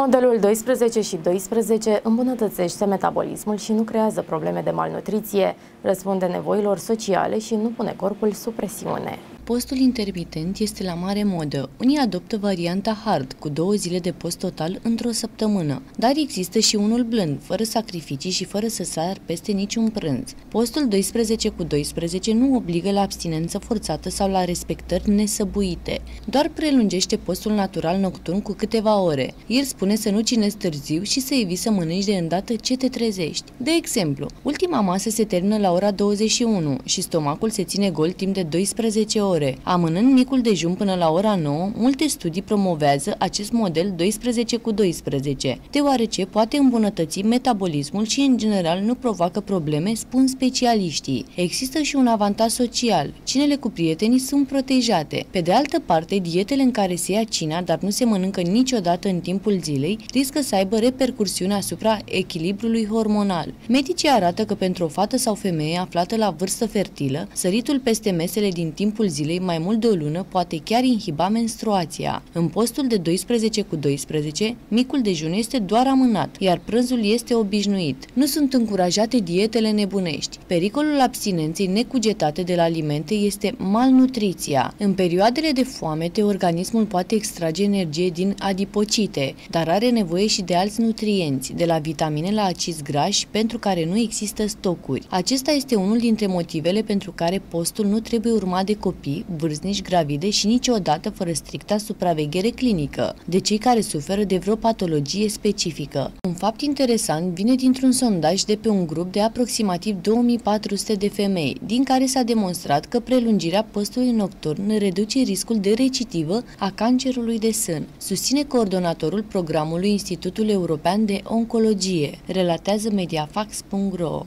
Modelul 12 și 12 îmbunătățește metabolismul și nu creează probleme de malnutriție, răspunde nevoilor sociale și nu pune corpul sub presiune. Postul intermitent este la mare modă. Unii adoptă varianta hard, cu două zile de post total într-o săptămână, dar există și unul blând, fără sacrificii și fără să sar peste niciun prânz. Postul 12 cu 12 nu obligă la abstinență forțată sau la respectări nesăbuite, doar prelungește postul natural nocturn cu câteva ore. El spune să nu cinezi târziu și să eviți să mănânci de îndată ce te trezești. De exemplu, ultima masă se termină la ora 21 și stomacul se ține gol timp de 12 ore ore. Amânând micul dejun până la ora 9, multe studii promovează acest model 12 cu 12, deoarece poate îmbunătăți metabolismul și în general nu provoacă probleme, spun specialiștii. Există și un avantaj social. Cinele cu prietenii sunt protejate. Pe de altă parte, dietele în care se ia cina, dar nu se mănâncă niciodată în timpul zilei, riscă să aibă repercursiuni asupra echilibrului hormonal. Medicii arată că pentru o fată sau femeie aflată la vârstă fertilă, săritul peste mesele din timpul zilei zilei mai mult de o lună poate chiar inhiba menstruația. În postul de 12 cu 12, micul dejun este doar amânat, iar prânzul este obișnuit. Nu sunt încurajate dietele nebunești. Pericolul abstinenței necugetate de la alimente este malnutriția. În perioadele de foamete, organismul poate extrage energie din adipocite, dar are nevoie și de alți nutrienți, de la vitamine la acizi grași, pentru care nu există stocuri. Acesta este unul dintre motivele pentru care postul nu trebuie urmat de copii vârstnici, gravide și niciodată fără stricta supraveghere clinică, de cei care suferă de vreo patologie specifică. Un fapt interesant vine dintr-un sondaj de pe un grup de aproximativ 2400 de femei, din care s-a demonstrat că prelungirea postului nocturn reduce riscul de recidivă a cancerului de sân, susține coordonatorul programului Institutul European de Oncologie, relatează mediafax.ro.